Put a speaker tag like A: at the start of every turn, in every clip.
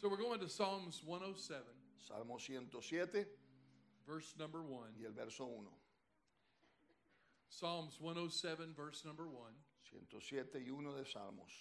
A: So we're going to Psalms 107,
B: Salmo 107
A: verse number 1.
B: y el verso 1.
A: Psalms 107, verse number 1.
B: 107 y 1 de Salmos.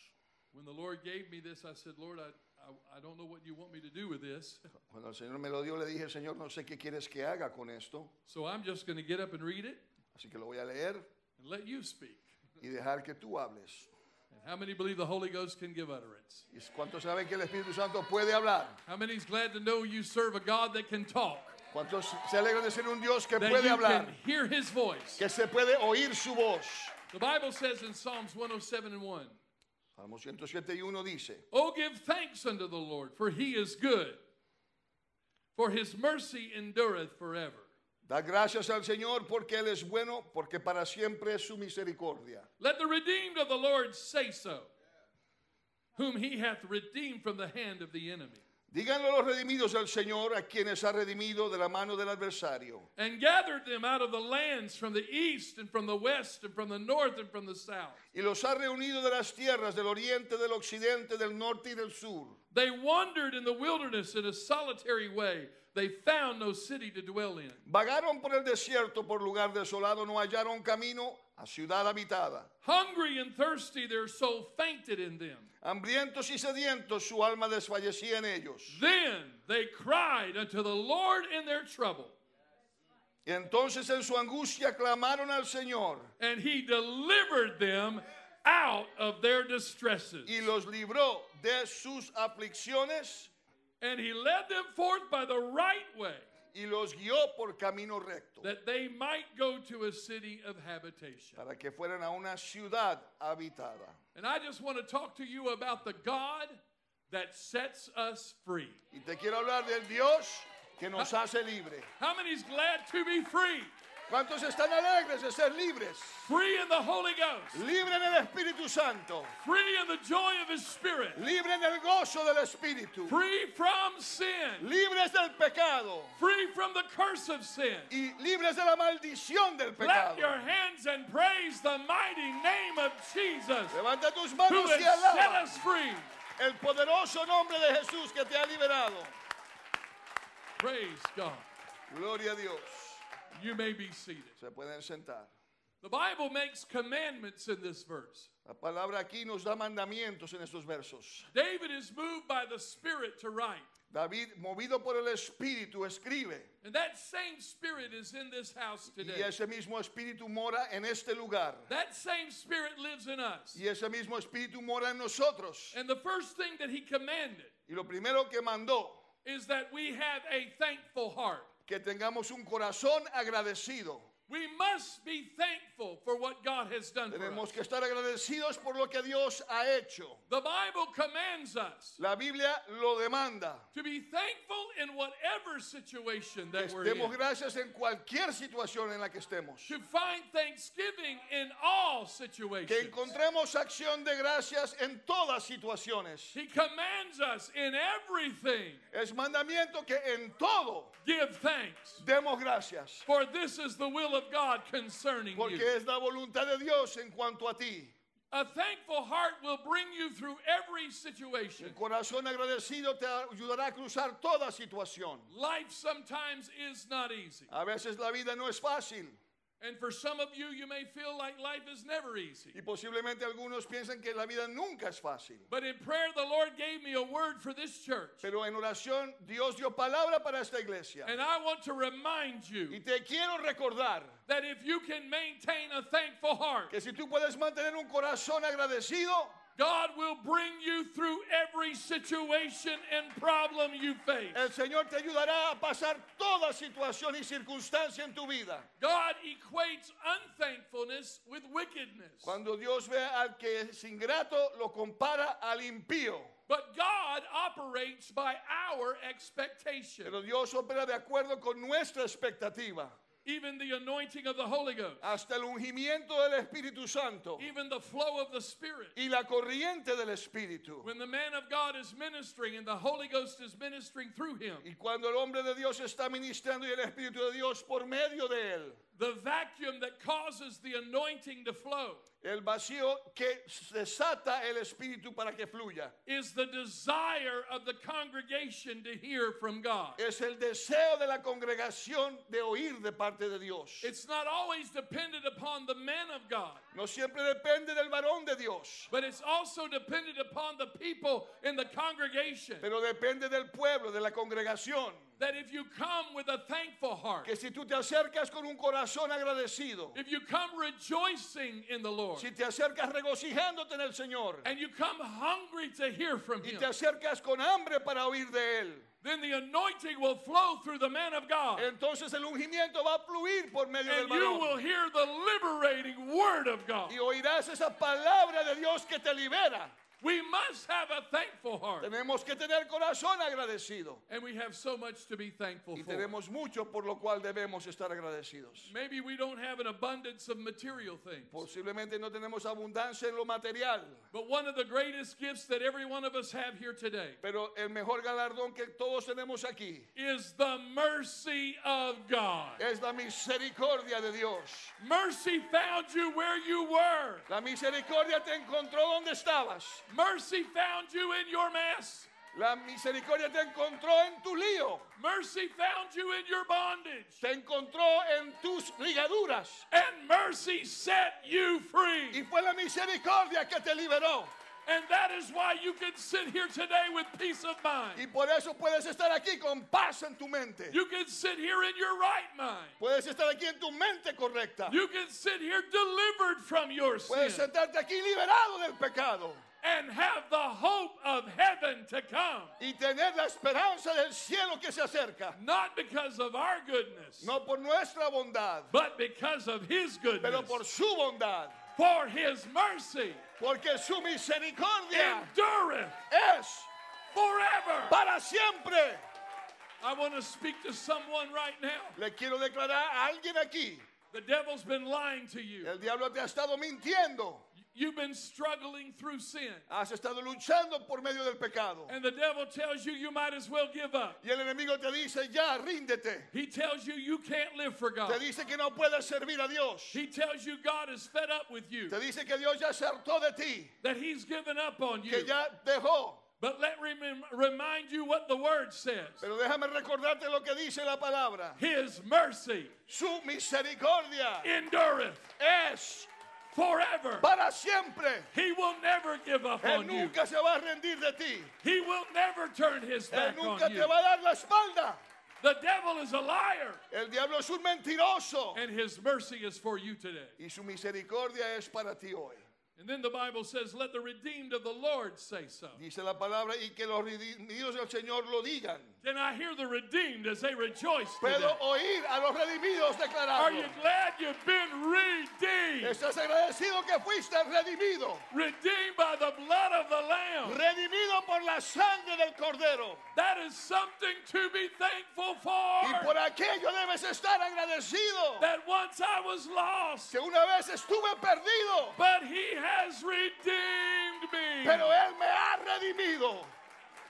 A: When the Lord gave me this, I said, Lord, I, I, I don't know what you want me to do with this.
B: Cuando el Señor me lo dio, le dije, Señor, no sé qué quieres que haga con esto,
A: So I'm just going to get up and read it
B: así que lo voy a leer
A: and let you speak.
B: y dejar que tú hables.
A: And how many believe the Holy Ghost can give utterance?
B: ¿Y cuántos saben que el Espíritu Santo puede hablar?
A: How many's glad to know you serve a God that can talk?
B: ¿Cuántos se alegran de ser un Dios que
A: That
B: puede
A: you
B: hablar?
A: can hear his voice.
B: Que se puede oír su voz.
A: The Bible says in Psalms 107 and 1,
B: Salmo 107 y 1 dice,
A: Oh, give thanks unto the Lord, for he is good, for his mercy endureth forever.
B: Da gracias al Señor porque Él es bueno, porque para siempre es su misericordia.
A: Let the redeemed of the Lord say so, whom he hath redeemed from the hand of the enemy,
B: Díganlo los redimidos del Señor, a quienes ha redimido de la mano del adversario.
A: and gathered them out of the lands from the east and from the west and from the north and from the south.
B: Y los ha reunido de las tierras del oriente, del occidente, del norte y del sur.
A: They wandered in the wilderness in a solitary way. They found no city to dwell in.
B: Vagaron por el desierto, por lugar desolado, no hallaron camino a ciudad habitada.
A: Hungry and thirsty, their soul fainted in them.
B: Hambrientos y sedientos, su alma desfallecía en ellos.
A: Then they cried unto the Lord in their trouble,
B: Y entonces en su angustia clamaron al Señor
A: and he delivered them out of their distresses.
B: y los libró de sus aflicciones
A: And he led them forth by the right way,
B: y los guió por camino recto
A: that they might go to a city of habitation.
B: para que fueran a una ciudad habitada.
A: And I just want to talk to you about the God that sets us free.
B: Y te quiero hablar del Dios que nos hace libre.
A: How many's glad to be free?
B: ¿Cuántos están alegres de ser libres?
A: Free in the Holy Ghost,
B: Libre en el Espíritu Santo,
A: free in the joy of His Spirit,
B: libre en el gozo del Espíritu,
A: free from sin,
B: libres del pecado
A: free from the curse of sin.
B: y libres de la maldición del
A: Clap
B: pecado.
A: your hands and praise the mighty name of Jesus
B: Levanta tus
A: who
B: manos y
A: has set
B: alaba
A: us free.
B: el poderoso nombre de Jesús que te ha liberado.
A: Praise God.
B: Gloria a Dios.
A: You may be seated.
B: Se pueden sentar.
A: The Bible makes commandments in this verse.
B: La palabra aquí nos da mandamientos en estos versos.
A: David is moved by the Spirit to write.
B: David, movido por el Espíritu, escribe.
A: And that same Spirit is in this house today.
B: Y ese mismo Espíritu mora en este lugar.
A: That same Spirit lives in us.
B: Y ese mismo Espíritu mora en nosotros.
A: And the first thing that he commanded
B: Y lo primero que mandó,
A: is that we have a thankful heart.
B: Que tengamos un corazón agradecido.
A: We must be thankful for what God has done for
B: Tenemos
A: us.
B: que estar agradecidos por lo que Dios ha hecho.
A: The Bible commands us
B: La Biblia lo demanda.
A: to be thankful in whatever situation
B: Que
A: that we're in.
B: estemos gracias en cualquier situación en la que estemos.
A: To find thanksgiving in all
B: Que
A: situations.
B: encontremos acción de gracias en todas situaciones.
A: He commands us in everything
B: Es mandamiento que en todo
A: give thanks.
B: demos gracias.
A: For this is the will of God concerning
B: Porque
A: you.
B: es la voluntad de Dios en cuanto a ti.
A: A thankful heart will bring you through every situation.
B: El corazón agradecido te ayudará a cruzar toda situación.
A: Life sometimes is not easy.
B: A veces la vida no es fácil.
A: And for some of you, you may feel like life is never easy.
B: Y posiblemente algunos piensan que la vida nunca es fácil.
A: But in prayer, the Lord gave me a word for this church.
B: Pero en oración Dios dio palabra para esta iglesia.
A: And I want to remind you
B: Y te quiero recordar
A: that if you can maintain a thankful heart,
B: que si tú puedes mantener un corazón agradecido,
A: God will bring you through every situation and problem you face.
B: el Señor te ayudará a pasar toda situación y circunstancia en tu vida.
A: God equates unthankfulness with wickedness.
B: Cuando Dios ve al que es ingrato, lo compara al impío.
A: But God operates by our expectation.
B: Pero Dios opera de acuerdo con nuestra expectativa.
A: Even the anointing of the Holy Ghost,
B: Hasta el ungimiento del Espíritu Santo
A: even the flow of the Spirit.
B: y la corriente del Espíritu.
A: When the man of God is ministering and the Holy Ghost is ministering through him,
B: Y cuando el hombre de Dios está ministrando y el Espíritu de Dios por medio de él,
A: the vacuum that causes the anointing to flow,
B: El vacío que desata el espíritu para que fluya.
A: is the desire of the congregation to hear from God.
B: Es el deseo de la congregación de oír de parte de Dios.
A: It's not always dependent upon the men of God,
B: No siempre depende del varón de Dios,
A: but it's also dependent upon the people in the congregation.
B: pero depende del pueblo, de la congregación.
A: That if you come with a thankful heart,
B: Que si tú te acercas con un corazón agradecido,
A: if you come rejoicing in the Lord,
B: si te acercas regocijándote en el Señor
A: and you come hungry to hear from
B: y
A: Him,
B: te acercas con hambre para oír de Él,
A: then the anointing will flow through the man of God.
B: entonces el ungimiento va a fluir por medio del
A: And you will hear the liberating word of God.
B: Y oirás esa palabra de Dios que te libera.
A: We must have a thankful heart.
B: Tenemos que tener corazón agradecido.
A: And we have so much to be thankful
B: Y
A: for.
B: tenemos mucho por lo cual debemos estar agradecidos.
A: Maybe we don't have an abundance of material things.
B: Posiblemente no tenemos abundancia en lo material,
A: But one of the greatest gifts that every one of us have here today
B: pero el mejor galardón que todos tenemos aquí
A: is the mercy of God.
B: es la misericordia de Dios.
A: Mercy found you where you were.
B: La misericordia te encontró donde estabas.
A: Mercy found you in your mess.
B: La misericordia te encontró en tu lío.
A: Mercy found you in your bondage.
B: Te encontró en tus ligaduras.
A: And mercy set you free.
B: Y fue la misericordia que te liberó.
A: And that is why you can sit here today with peace of mind.
B: Y por eso puedes estar aquí con paz en tu mente.
A: You can sit here in your right mind.
B: Puedes estar aquí en tu mente correcta.
A: You can sit here delivered from your
B: Puedes
A: sin
B: sentarte aquí liberado del pecado.
A: And have the hope of heaven to come.
B: y tener la esperanza del cielo que se acerca.
A: Not because of our goodness,
B: No por nuestra bondad,
A: but because of His
B: pero
A: goodness.
B: por su bondad.
A: For His mercy
B: Porque su misericordia
A: endureth
B: es
A: forever.
B: para siempre.
A: I want to speak to someone right now.
B: Le quiero declarar a alguien aquí.
A: The devil's been lying to you.
B: El diablo te ha estado mintiendo.
A: You've been struggling through sin.
B: Has estado luchando por medio del pecado.
A: And the devil tells you you might as well give up.
B: Y el enemigo te dice, ya, ríndete.
A: He tells you you can't live for God.
B: Te dice que no puedes servir a Dios.
A: He tells you God is fed up with you,
B: Te dice que Dios ya se hartó de ti.
A: that He's given up on you.
B: Que ya dejó.
A: But let me remind you what the Word says
B: Pero déjame recordarte lo que dice la palabra.
A: His mercy
B: Su misericordia
A: endureth
B: es
A: forever.
B: para siempre.
A: He will never give up
B: Él
A: on you.
B: nunca se va a rendir de ti.
A: He will never turn his
B: Él
A: back
B: nunca
A: on
B: te
A: you.
B: va a dar la espalda.
A: The devil is a liar,
B: El diablo es un mentiroso.
A: and his mercy is for you today.
B: Y su misericordia es para ti hoy.
A: And then the Bible says, Let the redeemed of the Lord say so.
B: Dice la palabra y que los redimidos del Señor lo digan.
A: Can I hear the redeemed as they rejoice today?
B: Puedo oír a los redimidos
A: Are you glad you've been redeemed?
B: Estás agradecido que fuiste redimido.
A: Redeemed by the blood of the Lamb.
B: Redimido por la sangre del Cordero.
A: That is something to be thankful for.
B: Y por aquello debes estar agradecido.
A: That once I was lost,
B: Que una vez estuve perdido.
A: but He has redeemed me.
B: Pero Él me ha redimido.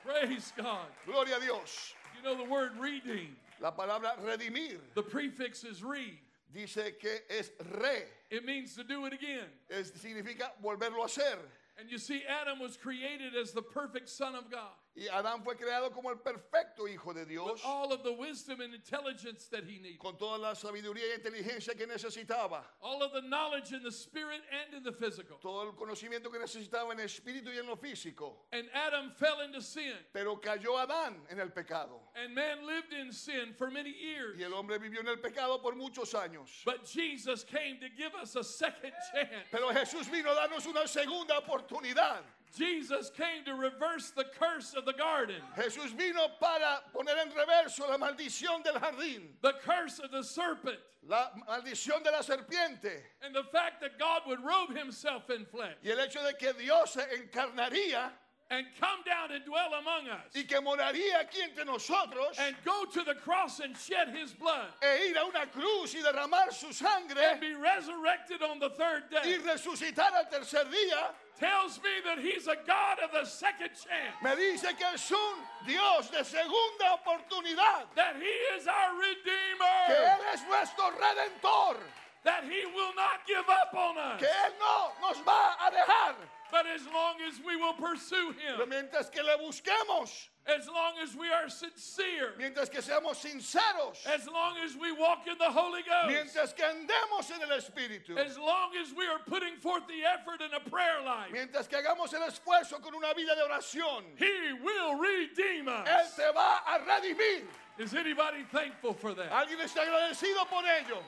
A: Praise God.
B: Gloria a Dios.
A: You know the word redeem.
B: La palabra redimir
A: The prefix is re.
B: dice que es re.
A: It means to do it again.
B: Es, significa volverlo a hacer.
A: And you see, Adam was created as the perfect Son of God.
B: Y Adán fue creado como el perfecto Hijo de
A: With
B: Dios,
A: all of the wisdom and intelligence that he needed.
B: con toda la sabiduría y inteligencia que necesitaba,
A: All of the knowledge in the spirit and in the physical.
B: todo el conocimiento que necesitaba en el espíritu y en lo físico.
A: And Adam fell into sin.
B: Pero cayó Adán en el pecado.
A: And man lived in sin for many years.
B: Y el hombre vivió en el pecado por muchos años.
A: But Jesus came to give us a second chance.
B: Pero Jesús vino a darnos una segunda oportunidad.
A: Jesus came to reverse the curse of the garden,
B: Jesús vino para poner en reverso la maldición del jardín,
A: the curse of the serpent,
B: la maldición de la serpiente.
A: And the fact that God would robe himself in flesh.
B: Y el hecho de que Dios se encarnaría
A: and come down and dwell among us
B: y que moraría aquí entre nosotros
A: and go to the cross and shed his blood
B: e ir a una cruz y derramar su sangre.
A: and be resurrected on the third day.
B: y resucitar al tercer día,
A: tells me that he's a God of the second chance,
B: me dice que es un Dios de segunda oportunidad,
A: that he is our
B: que
A: Redeemer,
B: Él es nuestro redentor,
A: that he will not give up on us.
B: que Él no nos va a dejar.
A: But as long as we will pursue
B: Pero
A: him,
B: mientras que le busquemos,
A: as long as we are sincere,
B: mientras que seamos sinceros,
A: as long as we walk in the Holy Ghost,
B: mientras que andemos en el Espíritu,
A: as long as we are putting forth the effort in a prayer life,
B: mientras que hagamos el esfuerzo con una vida de oración,
A: he will redeem us.
B: Él te va a redimir.
A: Is anybody thankful for that?
B: ¿Alguien está agradecido por ello?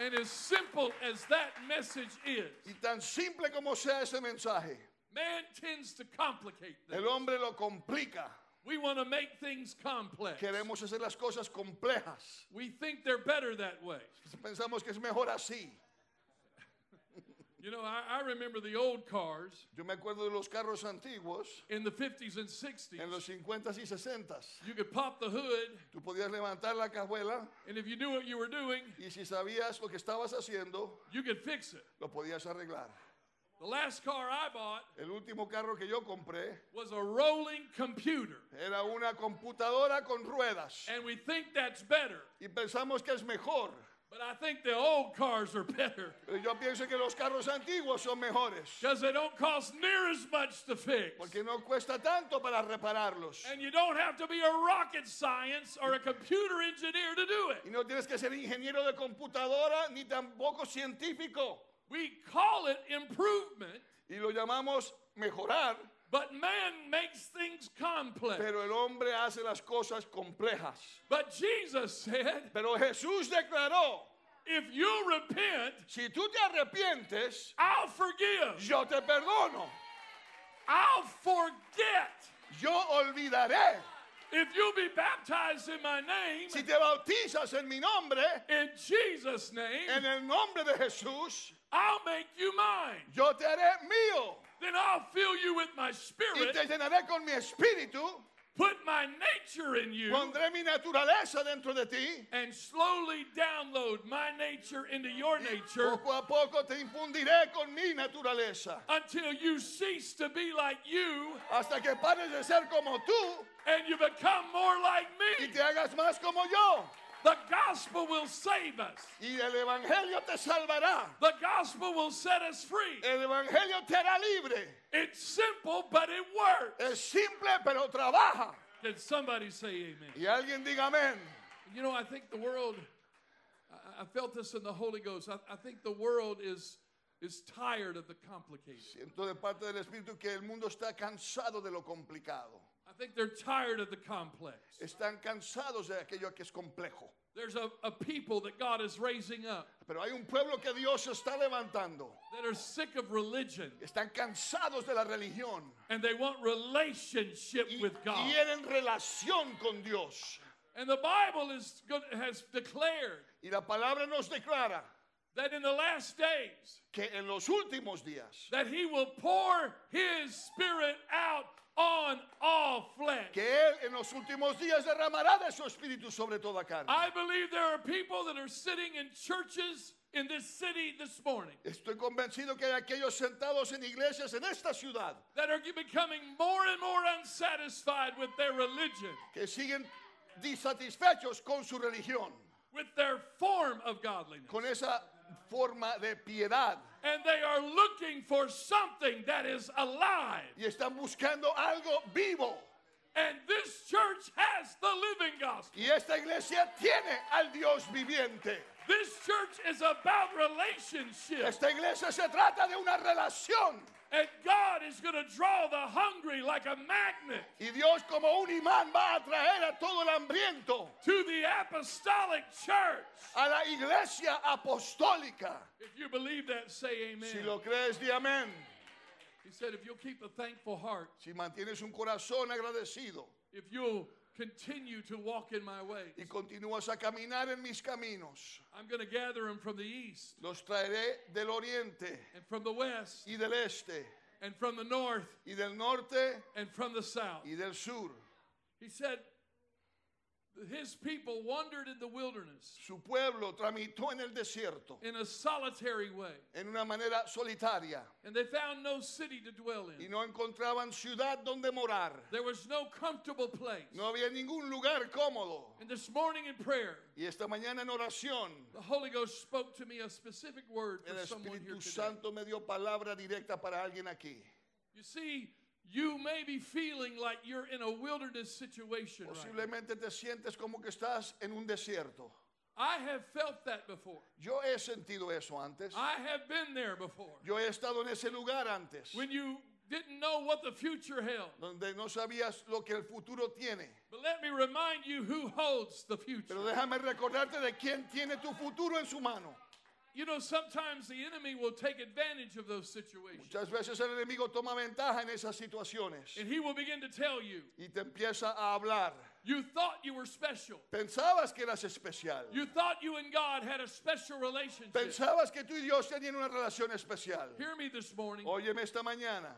A: And as simple as that message is,
B: Y tan simple como sea ese mensaje,
A: man tends to complicate things.
B: el hombre lo complica.
A: We want to make things complex.
B: Queremos hacer las cosas complejas.
A: We think they're better that way.
B: Pensamos que es mejor así.
A: You know, I, I remember the old cars
B: Yo me acuerdo de los carros antiguos,
A: in the 50s and 60s.
B: en los 50s y 60s.
A: You could pop the hood,
B: Tú podías levantar la cajuela
A: and if you knew what you were doing,
B: y si sabías lo que estabas haciendo,
A: you could fix it.
B: lo podías arreglar.
A: The last car I bought
B: El último carro que yo compré
A: was a rolling computer,
B: era una computadora con ruedas
A: and we think that's better.
B: y pensamos que es mejor.
A: But I think the old cars are better
B: yo pienso que los carros antiguos son mejores
A: because they don't cost near as much to fix.
B: porque no cuesta tanto para repararlos.
A: And you don't have to be a rocket science or a computer engineer to do it.
B: Y no tienes que ser ingeniero de computadora ni tampoco científico.
A: We call it improvement,
B: Y lo llamamos mejorar,
A: but man makes things complex.
B: pero el hombre hace las cosas complejas.
A: But Jesus said,
B: Pero Jesús declaró,
A: if you repent,
B: si tú te arrepientes,
A: I'll forgive.
B: yo te perdono,
A: I'll forget.
B: yo olvidaré.
A: If you'll be baptized in my name,
B: Si te bautizas en mi nombre,
A: in Jesus' name,
B: en el nombre de Jesús,
A: I'll make you mine.
B: yo te haré mío
A: Then I'll fill you with my
B: y
A: spirit,
B: te llenaré con mi espíritu,
A: put my nature in you,
B: pondré mi naturaleza dentro de ti,
A: and slowly download my nature into your nature
B: poco a poco te infundiré con mi naturaleza,
A: until you cease to be like you
B: hasta que pares de ser como tú
A: and you become more like me.
B: y te hagas más como yo.
A: The gospel will save us.
B: Y el Evangelio te salvará.
A: The gospel will set us free.
B: El Evangelio te hará libre.
A: It's simple, but it works.
B: Es simple, pero trabaja.
A: Can somebody say amen?
B: Y alguien diga amén.
A: You know, I think the world, I, I felt this in the Holy Ghost. I, I think the world is, is tired of the complicated.
B: Siento de parte del Espíritu que el mundo está cansado de lo complicado.
A: I think they're tired of the complex.
B: Están cansados de aquello que es complejo.
A: There's a, a people that God is raising up
B: Pero hay un pueblo que Dios está levantando.
A: that are sick of religion
B: Están cansados de la religión.
A: and they want relationship
B: Y
A: with God.
B: quieren relación con Dios.
A: And the Bible is good, has declared
B: Y la palabra nos declara
A: that in the last days
B: que en los últimos días,
A: that he will pour his spirit out on all flesh.
B: que Él en los últimos días derramará de su espíritu sobre toda carne.
A: I believe there are people that are sitting in churches in this city this morning
B: Estoy convencido que hay aquellos sentados en iglesias en esta ciudad
A: that are becoming more and more unsatisfied with their religion,
B: que siguen disatisfechos con su religión,
A: with their form of godliness.
B: con esa forma de piedad
A: And they are looking for something that is alive.
B: y están buscando algo vivo.
A: And this church has the living gospel.
B: Y esta iglesia tiene al Dios viviente.
A: This church is about relationship.
B: Esta iglesia se trata de una relación.
A: And God is going to draw the hungry like a magnet
B: Y Dios como un imán va a atraer a todo el hambriento
A: to the apostolic church.
B: a la iglesia apostólica.
A: If you believe that, say amen.
B: Si lo crees, di amén.
A: He said, if you'll keep a thankful heart,
B: Si mantienes un corazón agradecido
A: if you'll continue to walk in my ways,
B: y continúas a caminar en mis caminos,
A: I'm going to gather them from the east
B: los traeré del oriente
A: and from the west
B: y del este
A: and from the north
B: y del norte
A: and from the south.
B: y del sur.
A: He said, His people wandered in the wilderness
B: Su pueblo tramitó en el desierto
A: in a solitary way,
B: en una manera solitaria
A: and they found no city to dwell in.
B: y no encontraban ciudad donde morar.
A: There was no comfortable place.
B: No había ningún lugar cómodo.
A: And this morning in prayer,
B: Y esta mañana en oración,
A: the Holy Ghost spoke to me a specific word for someone here today. El Espíritu.
B: Santo me dio palabra directa para alguien aquí.
A: You see, you may be feeling like you're in a wilderness situation right.
B: Posiblemente te sientes como que estás en un desierto.
A: I have felt that before.
B: Yo he sentido eso antes.
A: I have been there before.
B: Yo he estado en ese lugar antes,
A: When you didn't know what the future held.
B: donde no sabías lo que el futuro tiene.
A: But let me remind you who holds the future.
B: Pero déjame recordarte de quién tiene tu futuro en su mano.
A: You know, sometimes the enemy will take advantage of those situations.
B: Muchas veces el enemigo toma ventaja en esas situaciones
A: And he will begin to tell you,
B: y te empieza a hablar.
A: you thought you were special.
B: Pensabas que eras especial.
A: You thought you and God had a special relationship.
B: Pensabas que tú y Dios tenían una relación especial.
A: Hear me this morning.
B: Óyeme esta mañana.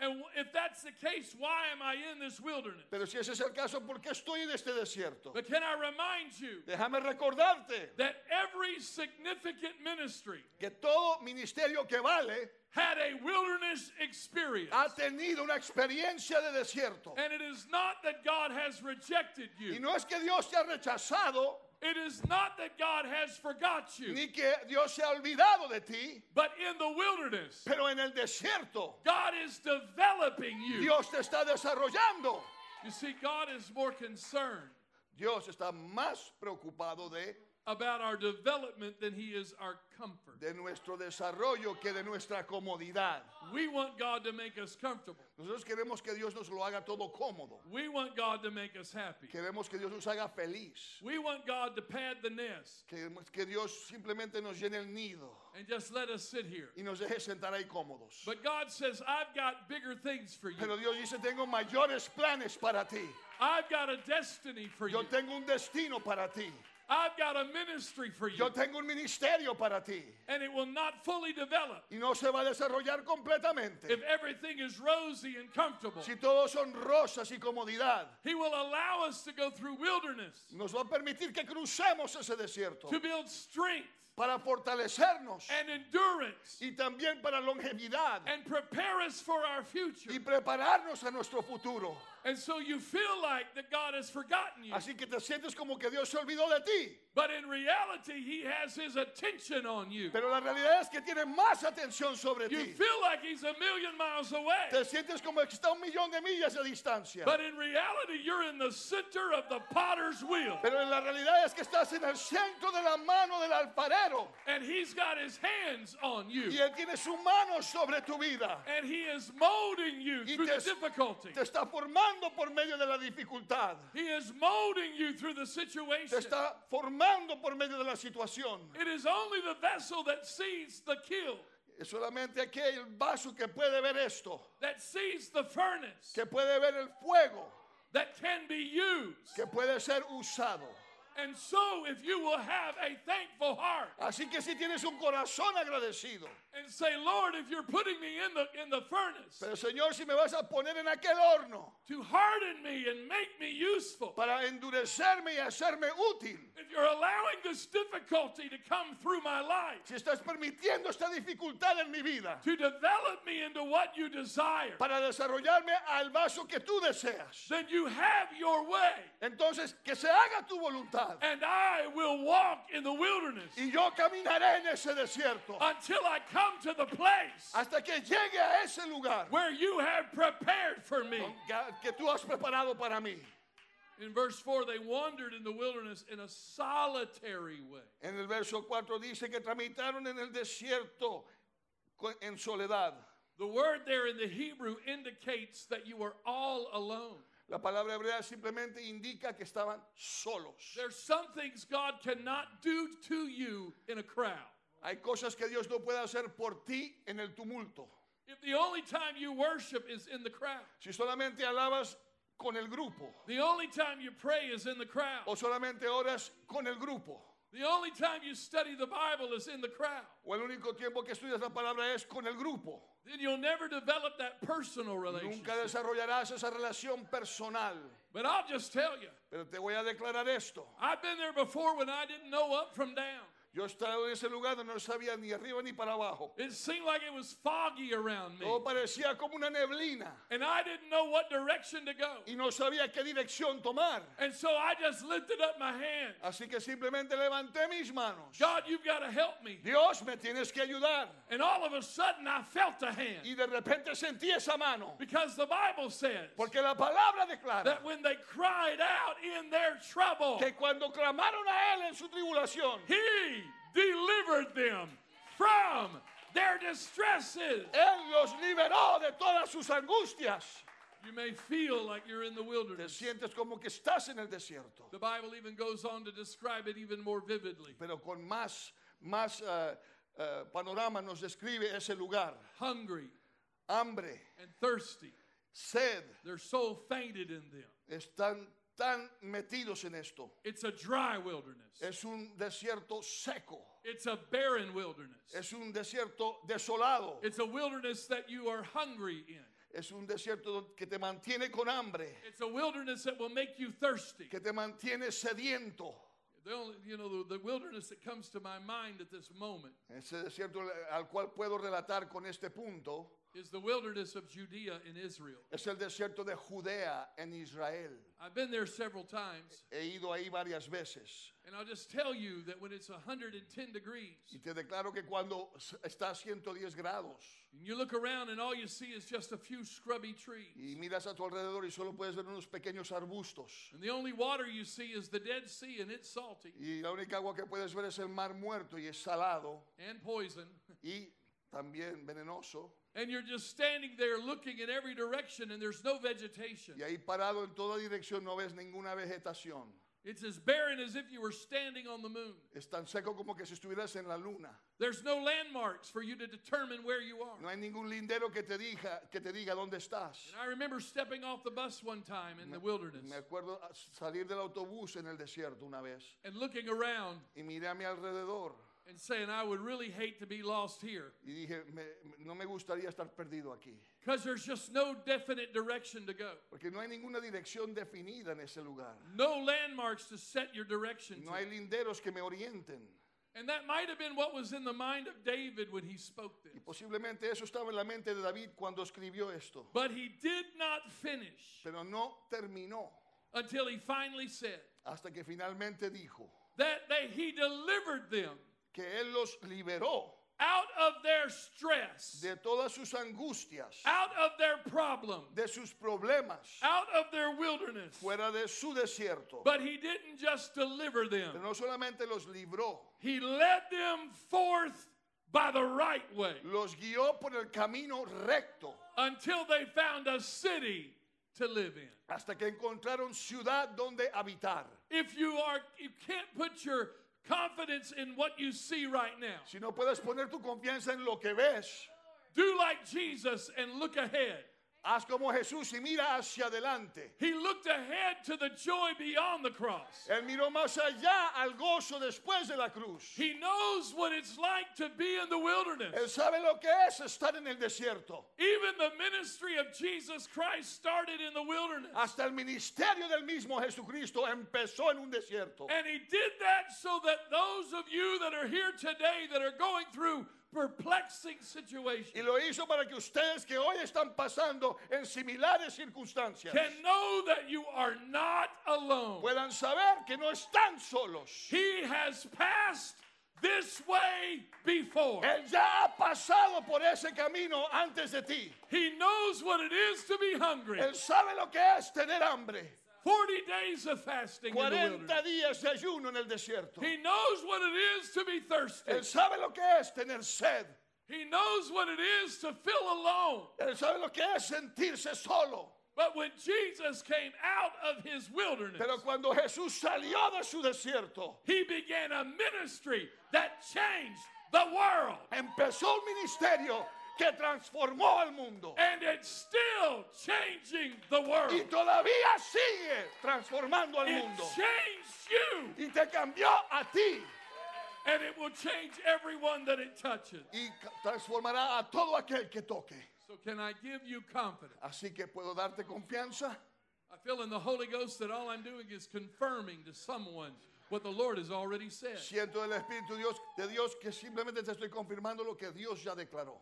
A: And if that's the case, why am I in this wilderness?
B: Pero si ese es el caso, ¿por qué estoy en este desierto?
A: But can I remind you
B: Déjame recordarte
A: that every significant ministry
B: que todo ministerio que vale
A: had a wilderness experience?
B: ha tenido una experiencia de desierto.
A: And it is not that God has rejected you.
B: Y no es que Dios te ha rechazado,
A: It is not that God has forgot you.
B: ni que Dios se ha olvidado de ti,
A: But in the wilderness,
B: pero en el desierto
A: God is developing you.
B: Dios te está desarrollando.
A: You see, God is more concerned
B: Dios está más preocupado de,
A: about our development than He is our comfort.
B: de nuestro desarrollo que de nuestra comodidad.
A: We want God to make us comfortable.
B: Nosotros queremos que Dios nos lo haga todo cómodo.
A: We want God to make us happy.
B: Queremos que Dios nos haga feliz.
A: We want God to pad the nest
B: Queremos que Dios simplemente nos llene el nido
A: and just let us sit here.
B: y nos deje sentar ahí cómodos.
A: But God says, I've got bigger things for you.
B: Pero Dios dice, tengo mayores planes para ti.
A: I've got a destiny for you.
B: Yo tengo un destino para ti.
A: I've got a ministry for you.
B: Yo tengo un ministerio para ti.
A: And it will not fully develop
B: Y no se va a desarrollar completamente.
A: if everything is rosy and comfortable.
B: Si todos son rosas y comodidad,
A: He will allow us to go through wilderness
B: nos va a permitir que crucemos ese desierto
A: to build strength
B: para fortalecernos
A: and endurance
B: y también para longevidad
A: and prepare us for our future.
B: y prepararnos a nuestro futuro.
A: And so you feel like that God has forgotten you.
B: Así que te sientes como que Dios se olvidó de ti.
A: But in reality, He has His attention on you.
B: Pero la realidad es que tiene más atención sobre
A: You
B: ti.
A: feel like He's a million miles away.
B: Te sientes como que está un millón de millas de distancia.
A: But in reality, you're in the center of the potter's wheel.
B: Pero en la realidad es que estás en el centro de la mano del alfarero.
A: And He's got His hands on you.
B: Y Él tiene su mano sobre tu vida.
A: And He is molding you
B: Y
A: through
B: te-
A: the difficulty.
B: Te está formando por medio de la dificultad.
A: He is molding you through the
B: Te
A: situation.
B: está formando por medio de la situación.
A: It is only the vessel that sees the kill,
B: Es solamente aquel vaso que puede ver esto,
A: that sees the furnace,
B: que puede ver el fuego,
A: that can be used.
B: que puede ser usado.
A: And so, if you will have a thankful heart
B: Así que si tienes un corazón agradecido,
A: and say, Lord, if you're putting me in the in the furnace
B: pero Señor, si me vas a poner en aquel horno
A: to harden me and make me useful,
B: para endurecerme y hacerme útil,
A: if you're allowing this difficulty to come through my life
B: si estás permitiendo esta dificultad en mi vida
A: to develop me into what you desire,
B: para desarrollarme al vaso que tú deseas,
A: then you have your way,
B: entonces que se haga tu voluntad
A: and I will walk in the wilderness
B: y yo caminaré en ese desierto
A: until I come to the place
B: hasta que llegue a ese lugar
A: where you have prepared for me.
B: que tú has preparado para mí.
A: In verse 4, they wandered in the wilderness in a solitary way.
B: En el verso 4 dice que tramitaron en el desierto en soledad.
A: The word there in the Hebrew indicates that you were all alone.
B: La palabra hebrea simplemente indica que estaban solos.
A: There's some things God cannot do to you in a crowd.
B: Hay cosas que Dios no puede hacer por ti en el tumulto.
A: If the only time you worship is in the crowd,
B: Si solamente alabas con el grupo
A: the only time you pray is in the crowd,
B: o solamente oras con el grupo,
A: The only time you study the Bible is in the crowd.
B: O el único tiempo que estudias la palabra es con el grupo.
A: Then you'll never develop that personal relationship.
B: Nunca desarrollarás esa relación personal.
A: But I'll just tell you,
B: Pero te voy a declarar esto.
A: I've been there before when I didn't know up from down.
B: Yo he estado en ese lugar donde no sabía ni arriba ni para abajo.
A: It seemed like it was foggy around me.
B: Todo parecía como una neblina.
A: And I didn't know what direction to go.
B: Y no sabía qué dirección tomar.
A: And so I just lifted up my hand.
B: Así que simplemente levanté mis manos.
A: God, you've got to help me.
B: Dios, me tienes que ayudar.
A: And all of a sudden I felt a hand.
B: Y de repente sentí esa mano.
A: Because the Bible says
B: Porque la palabra declara
A: that when they cried out in their trouble,
B: que cuando clamaron a Él en su tribulación,
A: He delivered them from their distresses.
B: Él los liberó de todas sus angustias.
A: You may feel like you're in the wilderness.
B: Te sientes como que estás en el desierto.
A: The Bible even goes on to describe it even more vividly.
B: Pero con más, más eh, eh, panorama nos describe ese lugar.
A: Hungry
B: Hambre,
A: and thirsty.
B: sed,
A: Their soul fainted in them.
B: están tan metidos en esto.
A: It's a dry wilderness.
B: Es un desierto seco.
A: It's a barren wilderness.
B: Es un desierto desolado.
A: It's a wilderness that you are hungry in.
B: Es un desierto que te mantiene con hambre,
A: It's a wilderness that will make you thirsty.
B: que te mantiene sediento.
A: The only, you know, the, the wilderness that comes to my mind at this moment
B: Ese desierto al cual puedo relatar con este punto
A: is the wilderness of Judea in Israel.
B: es el desierto de Judea en Israel.
A: I've been there several times,
B: He ido ahí varias veces.
A: and I'll just tell you that when it's 110 degrees,
B: Y te declaro que cuando está a 110 grados
A: and you look around and all you see is just a few scrubby trees,
B: y miras a tu alrededor y solo puedes ver unos pequeños arbustos.
A: and the only water you see is the Dead Sea, and it's salty
B: Y la única agua que puedes ver es el mar muerto y es salado
A: and poison.
B: y también venenoso.
A: And you're just standing there looking in every direction, and there's no vegetation.
B: Y ahí parado en toda dirección no ves ninguna vegetación.
A: It's as barren as if you were standing on the moon.
B: Es tan seco como que si estuvieras en la luna.
A: There's no landmarks for you to determine where you are.
B: No hay ningún lindero que te diga, que te diga dónde estás.
A: And I remember stepping off the bus one time in the wilderness
B: Me acuerdo salir del autobús en el desierto una vez
A: and looking around
B: y miré a mi alrededor
A: and saying, I would really hate to be lost here
B: y dije, "Me- no me gustaría estar perdido aquí.
A: because there's just no definite direction to go,
B: Porque no hay ninguna dirección definida en ese lugar.
A: no landmarks to set your direction
B: No
A: to.
B: hay linderos que me orienten.
A: And that might have been what was in the mind of David when he spoke
B: Y
A: this.
B: posiblemente eso estaba en la mente de David cuando escribió esto.
A: But he did not finish
B: Pero no terminó
A: until he finally said
B: hasta que finalmente dijo
A: that they, he delivered them
B: que Él los liberó
A: out of their stress,
B: de todas sus angustias,
A: out of their problem,
B: de sus problemas,
A: out of their wilderness.
B: fuera de su desierto.
A: But he didn't just deliver them,
B: Pero no solamente los libró,
A: he led them forth by the right way
B: los guió por el camino recto
A: until they found a city to live in.
B: hasta que encontraron ciudad donde habitar.
A: If you are you can't put your confidence in what you see right now.
B: Si no puedes poner tu confianza en lo que ves,
A: Do like Jesus and look ahead.
B: Haz como Jesús y mira hacia adelante.
A: He looked ahead to the joy beyond the cross.
B: Él miró más allá al gozo después de la cruz.
A: He knows what it's like to be in the
B: Él
A: wilderness.
B: sabe lo que es estar en el desierto.
A: Even the ministry of Jesus Christ started in the wilderness.
B: Hasta el ministerio del mismo Jesucristo empezó en un desierto.
A: And he did that so that those of you that are here today that are going through perplexing
B: Y
A: situations
B: lo hizo para que ustedes que hoy están pasando en similares circunstancias
A: can know that you are not alone.
B: puedan saber que no están solos.
A: He has passed this way before.
B: Él ya ha pasado por ese camino antes de ti.
A: He knows what it is to be hungry.
B: Él sabe lo que es tener hambre.
A: 40 days of fasting in the
B: 40
A: wilderness.
B: días de ayuno en el desierto.
A: He knows what it is to be thirsty.
B: Él sabe lo que es tener sed.
A: He knows what it is to feel alone.
B: Él sabe lo que es sentirse solo.
A: But when Jesus came out of his wilderness,
B: Pero cuando Jesús salió de su desierto,
A: he began a ministry that changed the world.
B: empezó un ministerio que transformó al mundo.
A: And it's still changing the
B: Y
A: world.
B: todavía sigue transformando al
A: It
B: mundo.
A: changed you,
B: Y te cambió a ti.
A: and it will change everyone that it touches.
B: Y transformará a todo aquel que toque.
A: So, can I give you confidence?
B: Así que puedo darte confianza.
A: I feel in the Holy Ghost that all I'm doing is confirming to someone what the Lord has already said.
B: Siento el Espíritu Dios, de Dios que simplemente te estoy confirmando lo que Dios ya declaró.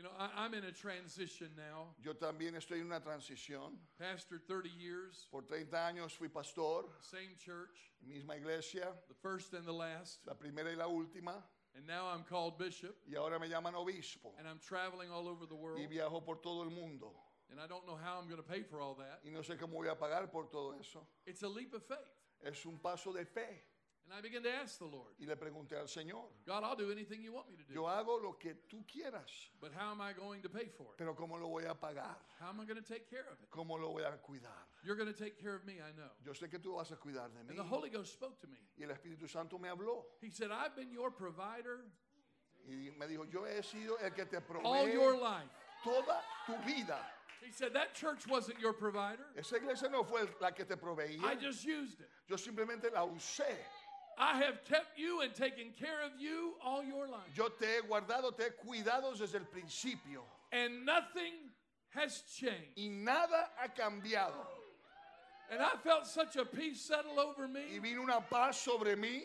A: You know, I, I'm in a transition now.
B: Yo también estoy en una transición.
A: Pastored 30 years,
B: Por 30 años fui pastor,
A: same church,
B: misma iglesia,
A: the first and the last,
B: la primera y la última,
A: and now I'm called bishop,
B: y ahora me llaman obispo.
A: and I'm traveling all over the world,
B: Y viajo por todo el mundo.
A: and I don't know how I'm going to pay for all that.
B: Y no sé cómo voy a pagar por todo eso.
A: It's a leap of faith.
B: Es un paso de fe.
A: And I begin to ask the Lord,
B: Y le pregunté al Señor,
A: God, I'll do anything you want me to do,
B: yo hago lo que tú quieras,
A: but how am I going to pay for it?
B: pero ¿cómo lo voy a pagar?
A: How am I going to take care of it?
B: ¿Cómo lo voy a cuidar?
A: You're going to take care of me, I know.
B: Yo sé que tú vas a cuidar de mí.
A: And the Holy Ghost spoke to me.
B: Y el Espíritu Santo me habló
A: He said, I've been your provider
B: y me dijo, yo he sido el que te
A: all your life.
B: toda tu vida.
A: He said, that church wasn't your provider.
B: Esa iglesia no fue la que te proveía,
A: I just used it.
B: yo simplemente la usé.
A: I have kept you and taken care of you all your life.
B: Yo te he guardado, te he cuidado desde el principio
A: And nothing has changed.
B: y nada ha cambiado.
A: And I felt such a peace settle over me.
B: Y vino una paz sobre mí.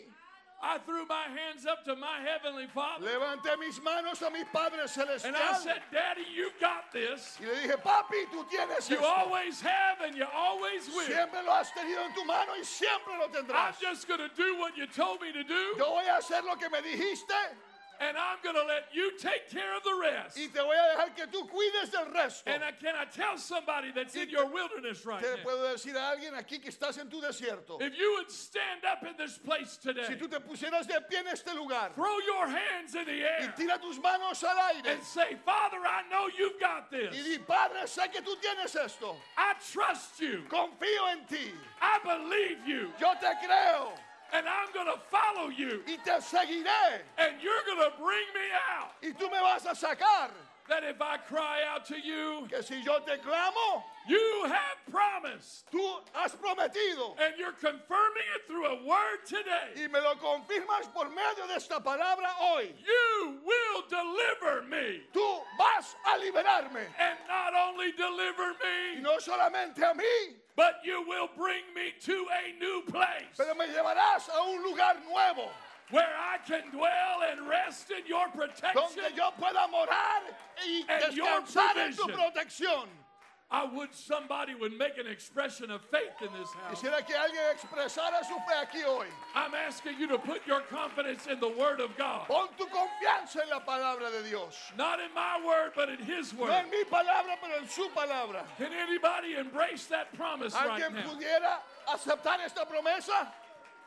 A: I threw my hands up to my heavenly Father
B: Levanté mis manos a mi Padre Celestial
A: and I said, Daddy, you got this.
B: y le dije, papi, tú tienes
A: You
B: esto.
A: always have and you always will.
B: Siempre lo has tenido en tu mano y siempre lo
A: I'm just going to do what you told me to do,
B: Yo voy a hacer lo que me dijiste
A: and I'm going to let you take care of the rest.
B: y te voy a dejar que tú cuides del resto.
A: And I, can I tell somebody that's in your wilderness right
B: Te
A: now?
B: puedo decir a alguien aquí que estás en tu desierto.
A: If you would stand up in this place today,
B: Si tú te pusieras de pie en este lugar
A: throw your hands in the
B: y
A: air
B: tira tus manos al aire
A: and say, Father, I know you've got this."
B: y di, Padre, sé que tú tienes esto.
A: I trust you.
B: Confío en ti.
A: I believe you.
B: Yo te creo
A: And I'm going to follow you.
B: y te seguiré.
A: And you're going to bring me out.
B: Y tú me vas a sacar.
A: That if I cry out to you,
B: Que si yo te clamo,
A: you have promised.
B: tú has prometido.
A: And you're confirming it through a word today.
B: Y me lo confirmas por medio de esta palabra hoy.
A: You will deliver me.
B: Tú vas a liberarme.
A: And not only deliver me.
B: Y no solamente a mí,
A: but you will bring me to a new place
B: pero me llevarás a un lugar nuevo.
A: where I can dwell and rest in your protection.
B: Donde yo pueda morar y descansar en tu protección.
A: I would somebody would make an expression of faith in this house.
B: Quisiera que alguien expresara su fe aquí hoy.
A: I'm asking you to put your confidence in the Word of God.
B: Pon tu confianza en la palabra de Dios.
A: Not in my word, but in His
B: No
A: word.
B: en mi palabra, pero en su palabra.
A: Can anybody embrace that promise right
B: ¿Alguien
A: now?
B: pudiera aceptar esta promesa?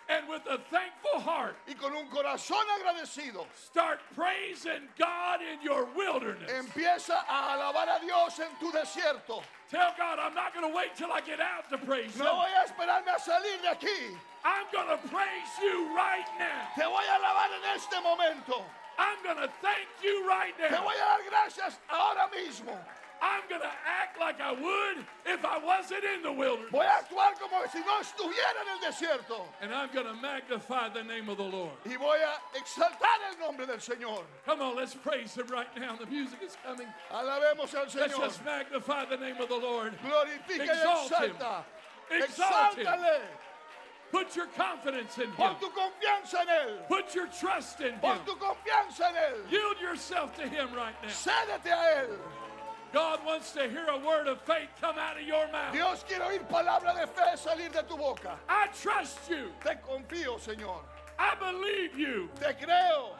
A: And with a thankful heart,
B: Y con un corazón agradecido,
A: start praising God in your wilderness.
B: empieza a alabar a Dios en tu desierto.
A: Tell God, I'm not going to wait till I get out to praise Him.
B: No voy a esperarme a salir de aquí.
A: I'm going to praise you right now.
B: Te voy a alabar en este momento.
A: I'm going to thank you right now.
B: Te voy a dar gracias ahora mismo.
A: I'm going to act like I would if I wasn't in the wilderness.
B: Voy a actuar como si no estuviera en el desierto.
A: And I'm going to magnify the name of the Lord.
B: Y voy a exaltar el nombre del Señor.
A: Come on, let's praise Him right now. The music is coming.
B: Alabemos al Señor.
A: Let's just magnify the name of the Lord.
B: Glorifica y
A: Exalt him.
B: exalta.
A: Exalt him.
B: Exáltale.
A: Put your confidence in Him.
B: Pon tu confianza en Él.
A: Put your trust in Him.
B: Pon tu confianza en Él.
A: Yield yourself to Him right now. Wants to hear a word of faith come out of your mouth.
B: Dios quiere oír palabra de fe salir de tu boca.
A: I trust you.
B: Te confío, Señor.
A: I believe you.
B: Te creo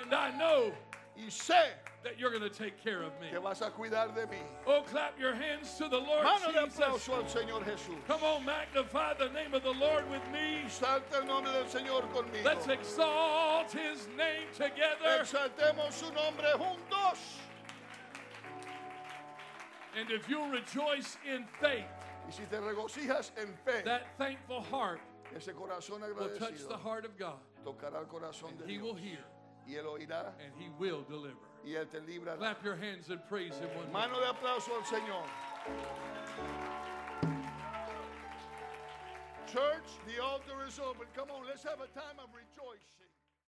A: And I know
B: y sé
A: that you're going to take care of me.
B: que vas a cuidar de mí.
A: Oh, clap your hands to the Lord
B: Mano de
A: Jesus.
B: aplauso al Señor Jesús.
A: Come on, magnify the name of the Lord with me.
B: Salta el nombre del Señor conmigo.
A: Let's exalt his name together.
B: Exaltemos su nombre juntos.
A: And if you'll rejoice in faith,
B: Y si te regocijas en fe,
A: that thankful heart
B: ese corazón
A: will touch the heart of God.
B: tocará el corazón de
A: He will hear
B: Y Él oirá
A: and he will deliver.
B: y Él te librará.
A: Clap your hands and praise him one.
B: Mano de aplauso al Señor. Church, the altar is open. Come on, let's have a time of rejoicing.